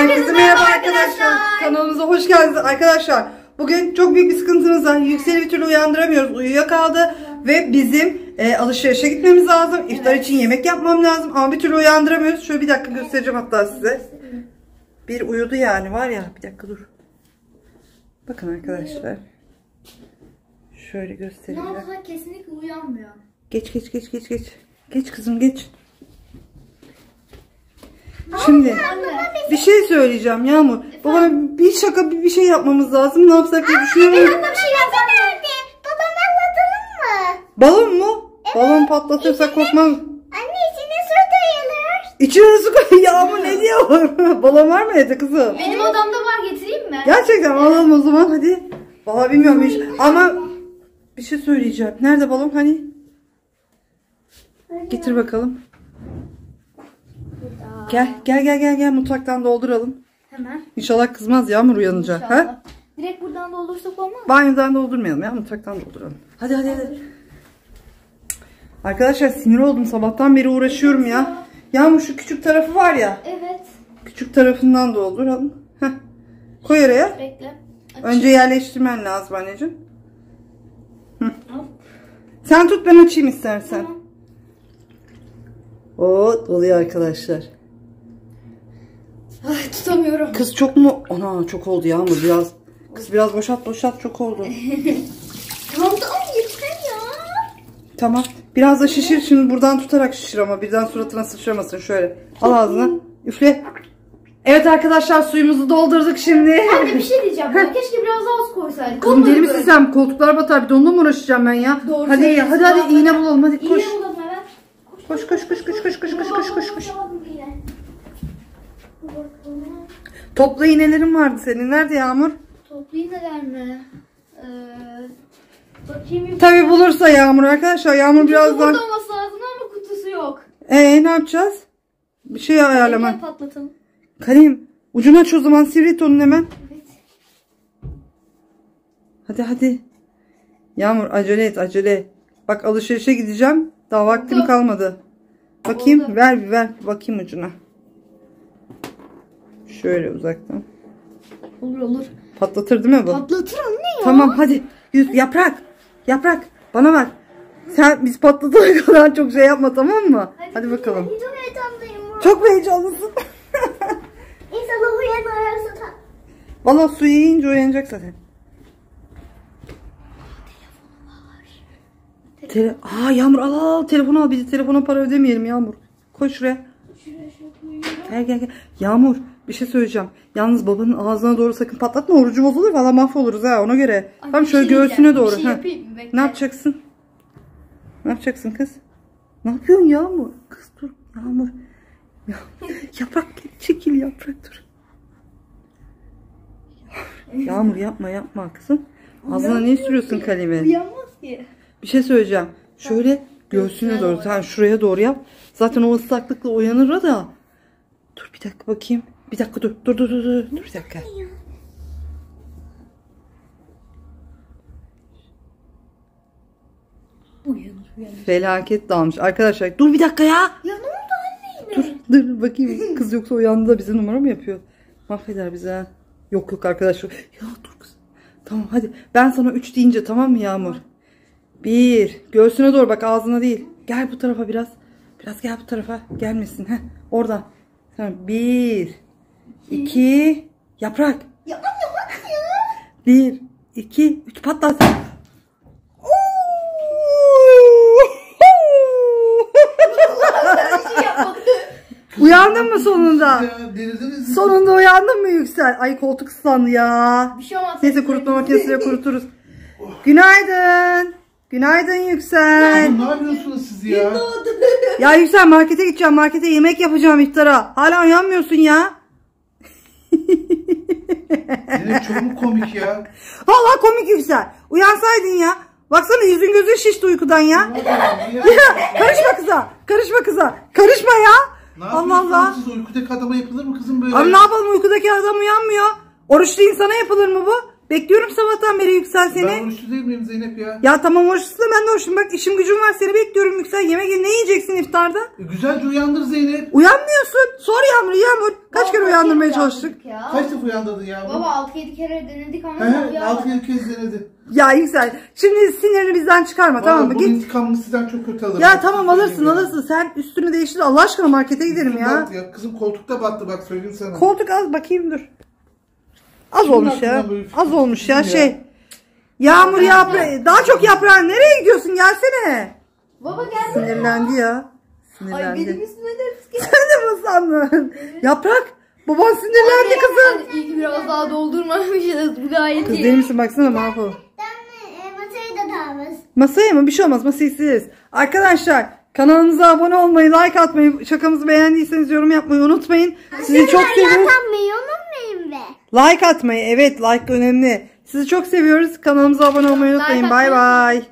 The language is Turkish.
Herkese merhaba arkadaşlar. Kanalımıza hoş geldiniz arkadaşlar. Bugün çok büyük bir sıkıntımız var. Yüksel'i bir türlü uyandıramıyoruz. Uyuyakaldı ve bizim e, alışverişe gitmemiz lazım. İftar için yemek yapmam lazım ama bir türlü uyandıramıyoruz. Şöyle bir dakika göstereceğim hatta size. Bir uyudu yani var ya. Bir dakika dur. Bakın arkadaşlar. Şöyle göstereyim. yapsa kesinlikle uyanmıyor. Geç geç geç geç geç. Geç kızım geç. Şimdi bir şey söyleyeceğim Yağmur. Bana bir şaka bir bir şey yapmamız lazım. Ne yapsak diye düşünüyorum. bir şey nerede? Babam anlatalım mı? Balon mu? Balon patlatırsak korkmaz. Anne içine su duyulur. İçine su koy. Yağmur ne diyor? Balon var mı evde kızım? Benim odamda var getireyim mi? Gerçekten alalım o zaman hadi. Vallahi bilmiyorum hiç. Ama bir şey söyleyeceğim. Nerede balon hani? Getir bakalım. Gel gel gel gel gel mutfaktan dolduralım. Hemen. İnşallah kızmaz Yağmur uyanınca. Ha? İnşallah. Direkt buradan doldursak olmaz mı? Banyodan doldurmayalım ya mutfaktan dolduralım. Hadi hadi hadi. Arkadaşlar sinir oldum sabahtan beri uğraşıyorum ya. Yağmur şu küçük tarafı var ya. Evet. Küçük tarafından dolduralım. Heh. Koy oraya. Bekle. Önce yerleştirmen lazım anneciğim. Hop. Sen tut ben açayım istersen. Tamam. Oo doluyor arkadaşlar. Tutamıyorum. Kız çok mu? Ana çok oldu Yağmur biraz. Kız biraz boşalt boşalt çok oldu. Tamam tamam yeter ya. Tamam. Biraz da şişir. Şimdi buradan tutarak şişir ama birden suratına sıçramasın. Şöyle. Al ağzına. Üfle. Evet arkadaşlar suyumuzu doldurduk şimdi. Anne bir şey diyeceğim. ya. Keşke biraz daha az koysaydık. Kızım Olmadı deli misin böyle. sen? Koltuklar batar. Bir de onunla mı uğraşacağım ben ya? Doğru hadi söylüyorsun. hadi hadi iğne bulalım. Hadi koş. İğne bulalım hemen. Koş koş koş koş koş koş koş koş koş koş. Bulamadım iğne. Bakalım. Topla iğnelerin vardı senin. Nerede Yağmur? Toplu iğneler mi? Ee, bakayım. Tabi bulursa Yağmur arkadaşlar. Yağmur Kutusu birazdan. burada olması lazım ama kutusu yok. Ee ne yapacağız? Bir şey ayarlama. Eline patlatalım. Karim ucunu aç o zaman sivrit onun hemen. Evet. Hadi hadi. Yağmur acele et acele. Bak alışverişe gideceğim. Daha vaktim Oldu. kalmadı. Bakayım Oldu. ver bir ver bakayım ucuna. Şöyle uzaktan. Olur olur. Patlatır değil mi bu? Patlatır anne ya. Tamam hadi. Yüz, yaprak. Yaprak. Bana bak. Sen biz patlatana kadar çok şey yapma tamam mı? Hadi, bakalım. Hadi çok heyecanlıyım. Çok heyecanlısın? İnşallah uyanırsa da. Valla suyu yiyince uyanacak zaten. Tele Aa Yağmur al al telefonu al. Biz telefona para ödemeyelim Yağmur. Koy şuraya. Şuraya şuraya. Gel gel gel. Yağmur bir şey söyleyeceğim. Yalnız babanın ağzına doğru sakın patlatma. Orucu bozulur valla mahvoluruz ha ona göre. Ay, Tam bir şöyle şey göğsüne doğru. Şey ha. Ne yapacaksın? Ne yapacaksın kız? Ne yapıyorsun Yağmur? Kız dur Yağmur. Yağmur. Yaprak çekil yaprak dur. Yağmur yapma yapma kızım. Ağzına ne sürüyorsun kalemi? Uyanmaz ki. Bir şey söyleyeceğim. Şöyle göğsüne doğru. Sen şuraya doğru yap. Zaten o ıslaklıkla uyanır da. Dur bir dakika bakayım. Bir dakika dur. Dur dur dur dur. Dur bir dakika. Uyanır uyanır. Felaket dalmış. Arkadaşlar dur bir dakika ya. Ya ne oldu anne yine? Dur dur bakayım. Kız yoksa uyandı da bize numara mı yapıyor? Mahveder bize ha. Yok yok arkadaşlar. Ya dur kız. Tamam hadi. Ben sana 3 deyince tamam mı Yağmur? Bir. Göğsüne doğru bak ağzına değil. Gel bu tarafa biraz. Biraz gel bu tarafa. Gelmesin. Heh. Oradan. Tamam. İki. Yaprak. Ya anne bak ya. Bir. iki, Üç patlat. Bir yapmadı. Uyandın mı sonunda? Ya? Sonunda uyandın mı Yüksel? Ay koltuk ıslandı ya. Bir şey olmaz. Neyse kurutma makinesiyle kuruturuz. Günaydın. Günaydın Yüksel. Oğlum ne yapıyorsunuz siz ya? Ya Yüksel markete gideceğim. Markete yemek yapacağım iftara. Hala uyanmıyorsun ya. Zeynep çok mu komik ya? Vallahi komik Yüksel. Uyansaydın ya. Baksana yüzün gözün şişti uykudan ya. Ya? Karışma kıza. Karışma kıza. Karışma ya. Ne Allah Allah. siz? Uykudaki adama yapılır mı kızım böyle? Abi ne yapalım uykudaki adam uyanmıyor. Oruçlu insana yapılır mı bu? Bekliyorum sabahtan beri Yüksel Ben seni. oruçlu değil miyim Zeynep ya? Ya tamam oruçlusun da ben de oruçluyum. Bak işim gücüm var seni bekliyorum Yüksel. Yemek ne yiyeceksin iftarda? E, güzelce uyandır Zeynep. Uyanmıyorsun. Sor Yağmur Yağmur. Kaç Baba, kere uyandırmaya çalıştık. Ya. Kaç defa uyandırdın ya? Baba 6-7 kere denedik ama He he uyanmadı. 6 yıl kez denedi. Ya Yüksel şimdi sinirini bizden çıkarma tamam mı? Vallahi Git. Bu intikamını sizden çok kötü alırım. Ya tamam alırsın Ya. alırsın. Sen üstünü değiştir. Allah aşkına markete gidelim ya. Ya. Kızım koltukta battı bak söyleyeyim sana. Koltuk az bakayım dur. Az Kimin olmuş ya. aklına böyle fikir Az olmuş ya ya? şey. Yağmur yaprağı. Daha çok yaprağın. Nereye gidiyorsun? Gelsene. Baba geldi. Sinirlendi ya. Ay Sinirlendi. benim üstüme de Sen de mi sandın? Yaprak. Baban sinirlendi kızım. İyi ki biraz daha doldurmamışız. Bu gayet Kız iyi. değil misin? Baksana mahvol. E, masayı da dağılmış. Masaya mı? Bir şey olmaz. Masayı sileriz. Arkadaşlar kanalımıza abone olmayı, like atmayı, şakamızı beğendiyseniz yorum yapmayı unutmayın. Sizi çok seviyoruz. Yatanmayı unutmayın. Like atmayı. Evet like önemli. Sizi çok seviyoruz. Kanalımıza abone olmayı unutmayın. Like Bay atmayı bay.